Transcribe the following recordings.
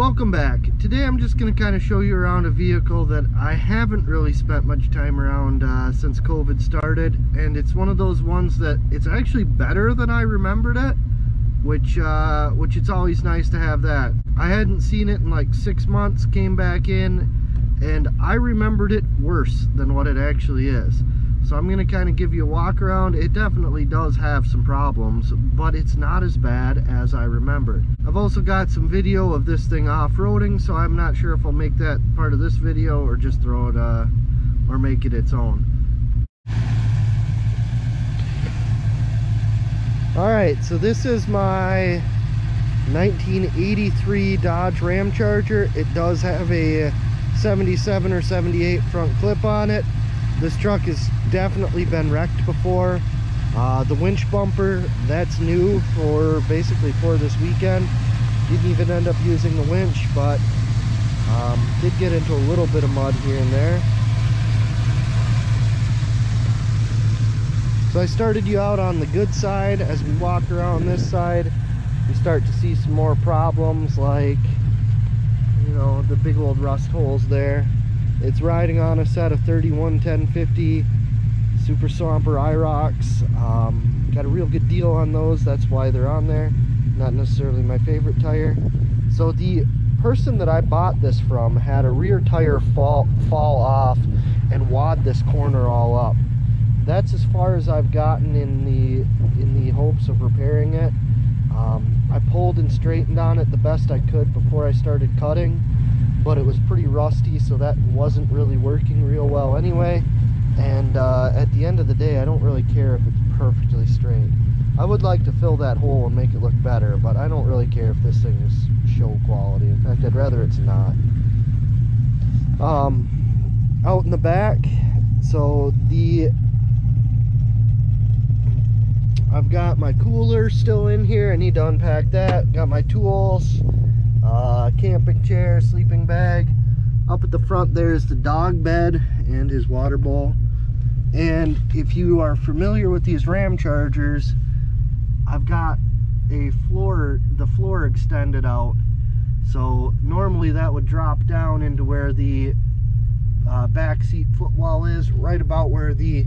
Welcome back. Today I'm just going to kind of show you around a vehicle that I haven't really spent much time around uh, since COVID started and it's one of those ones that it's actually better than I remembered it which uh, which it's always nice to have that. I hadn't seen it in like six months, came back in and I remembered it worse than what it actually is. So I'm going to kind of give you a walk around. It definitely does have some problems, but it's not as bad as I remembered. I've also got some video of this thing off-roading, so I'm not sure if I'll make that part of this video or just throw it, uh, or make it its own. Alright, so this is my 1983 Dodge Ramcharger. It does have a 77 or 78 front clip on it. This truck has definitely been wrecked before. Uh, the winch bumper, that's new for basically for this weekend. Didn't even end up using the winch, but um, did get into a little bit of mud here and there. So I started you out on the good side. As we walk around this side, we start to see some more problems like, you know, the big old rust holes there. It's riding on a set of 31 1050 Super Swamper IROKs. Um, got a real good deal on those. That's why they're on there. Not necessarily my favorite tire. So the person that I bought this from had a rear tire fall, fall off and wad this corner all up. That's as far as I've gotten in the in the hopes of repairing it. Um, I pulled and straightened on it the best I could before I started cutting but it was pretty rusty so that wasn't really working real well anyway. And uh, at the end of the day I don't really care if it's perfectly straight. I would like to fill that hole and make it look better but I don't really care if this thing is show quality. In fact I'd rather it's not. Um, out in the back so the I've got my cooler still in here. I need to unpack that. Got my tools uh, camping chair, sleeping bag. Up at the front there is the dog bed and his water bowl. And if you are familiar with these Ramchargers, I've got a floor, the floor extended out. So normally that would drop down into where the uh, back seat footwell is, right about where the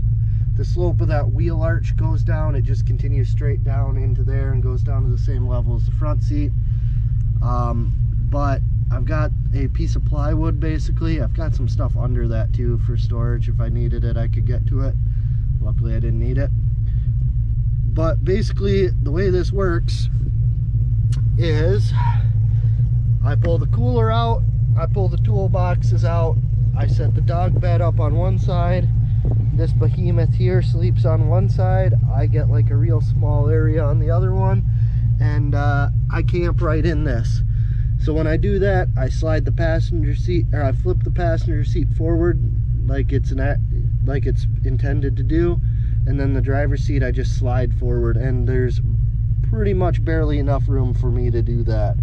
the slope of that wheel arch goes down. It just continues straight down into there and goes down to the same level as the front seat. Um, but I've got a piece of plywood basically. I've got some stuff under that too for storage. If I needed it, I could get to it. Luckily, I didn't need it. But basically, the way this works is I pull the cooler out, I pull the toolboxes out, I set the dog bed up on one side, this behemoth here sleeps on one side, I get like a real small area on the other one, and uh, I camp right in this. So when I do that, I slide the passenger seat, or I flip the passenger seat forward like it's an like it's intended to do, and then the driver's seat I just slide forward, and there's pretty much barely enough room for me to do that.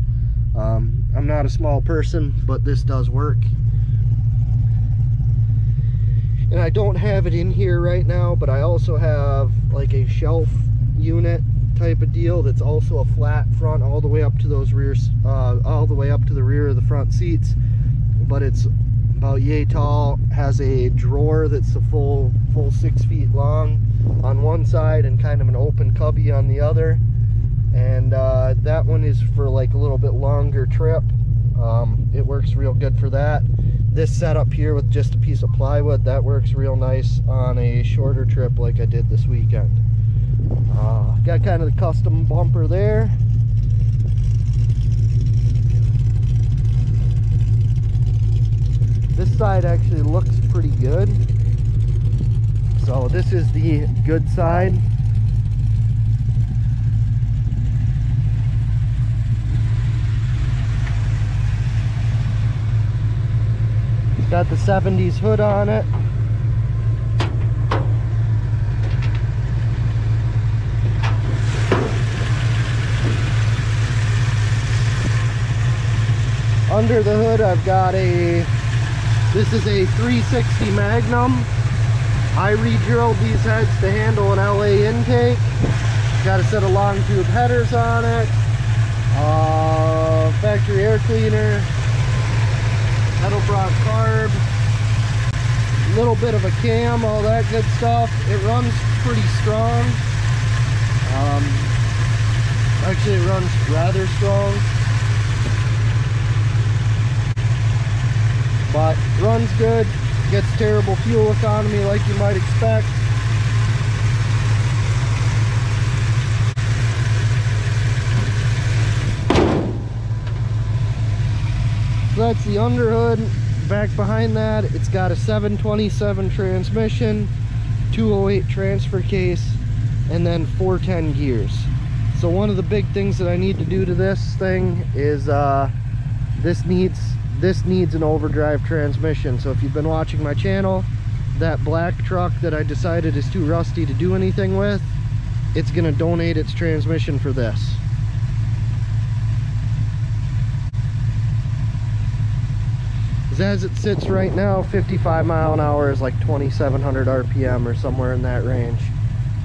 Um, I'm not a small person, but this does work. And I don't have it in here right now, but I also have like a shelf unit type of deal that's also a flat front all the way up to those rears uh, all the way up to the rear of the front seats. But it's about yay tall has a drawer that's a full full six feet long on one side and kind of an open cubby on the other. And uh, that one is for like a little bit longer trip. Um, it works real good for that. This setup here with just a piece of plywood that works real nice on a shorter trip like I did this weekend uh, got kind of the custom bumper there. This side actually looks pretty good. So this is the good side. got the 70s hood on it. Under the hood I've got a this is a 360 Magnum I re-drilled these heads to handle an LA intake got a set of long tube headers on it uh, factory air cleaner, Edelbrock carb, a little bit of a cam, all that good stuff. It runs pretty strong. Um, actually, it runs rather strong. But runs good, gets terrible fuel economy like you might expect. So that's the underhood. Back behind that, it's got a 727 transmission, 208 transfer case, and then 410 gears. So one of the big things that I need to do to this thing is uh, this needs this needs an overdrive transmission. So if you've been watching my channel, that black truck that I decided is too rusty to do anything with, it's gonna donate its transmission for this. as it sits right now 55 mile an hour is like 2700 rpm or somewhere in that range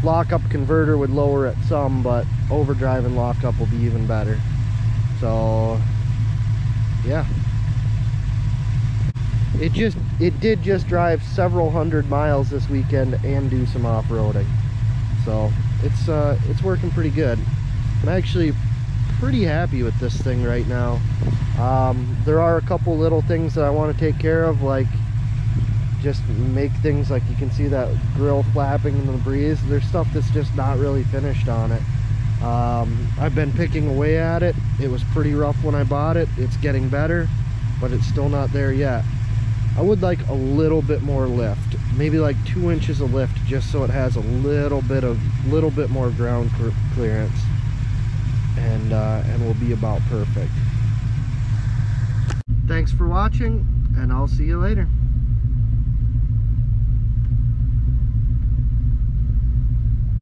lockup converter would lower it some but overdrive and lockup will be even better so yeah it just it did just drive several hundred miles this weekend and do some off-roading. So it's uh it's working pretty good. I'm actually pretty happy with this thing right now. Um, there are a couple little things that I want to take care of like just make things like you can see that grill flapping in the breeze. There's stuff that's just not really finished on it. Um, I've been picking away at it. It was pretty rough when I bought it. It's getting better but it's still not there yet I would like a little bit more lift maybe like two inches of lift just so it has a little bit of little bit more ground clearance. And uh, and will be about perfect. Thanks for watching and I'll see you later